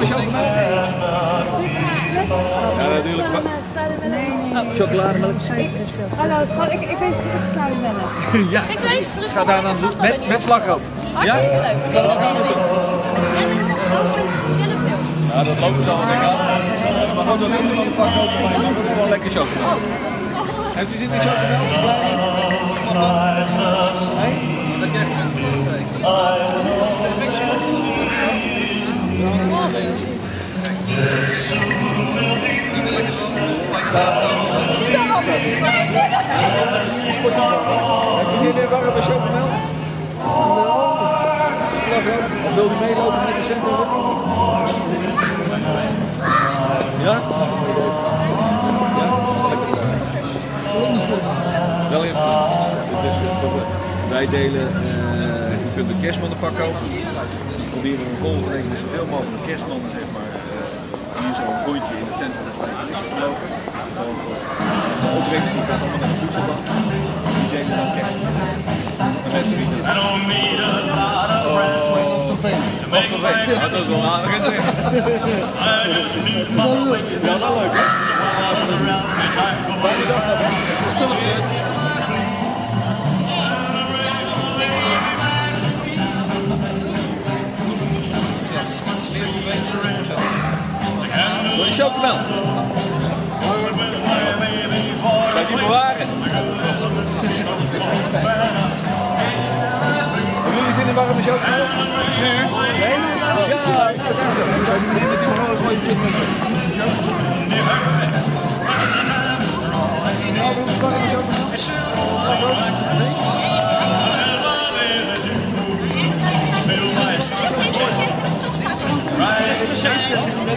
Ja, natuurlijk. Chocolademelk. Hallo, schat, ik, ik weet niet of het. Ja, Ik weet het, ga daar dan. Met, met slagroom. Hartstikke leuk. Het dat het wil. Ja, dat loopt zo denk ik aan. Maar gewoon een van de paknoten bij. Dat is wel lekker chocola. Heeft u zin Heeft u zin in warme chocomel? Wil u meelopen met de centrum? Ja? Wel even. Dus, wij delen, eh, je kunt een kerstmannenpak kopen. We proberen week zoveel mogelijk kerstmannen zeg maar, eh, hier zo'n rondje in het centrum. Gewoon voor de die allemaal naar de voedselbank. Die dan. En I don't need a lot of friends to make dat is wel een aardige zeg. I just need my way. There's a lot around the time. Wil je chocomel? Kan die bewaren? Hebben jullie zin in warme chocomel? Nee? Ja, daar zo. Zou die meneer met die morale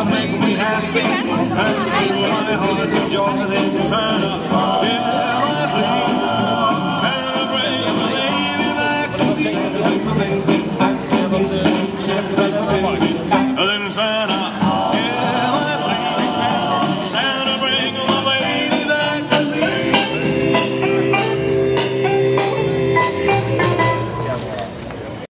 I think we have seen. That's the one heart of joy that is Santa. Yeah, I dream. Santa, bring my baby back to me. Santa, bring my baby back to me. Santa, bring my baby back to me. Then Santa.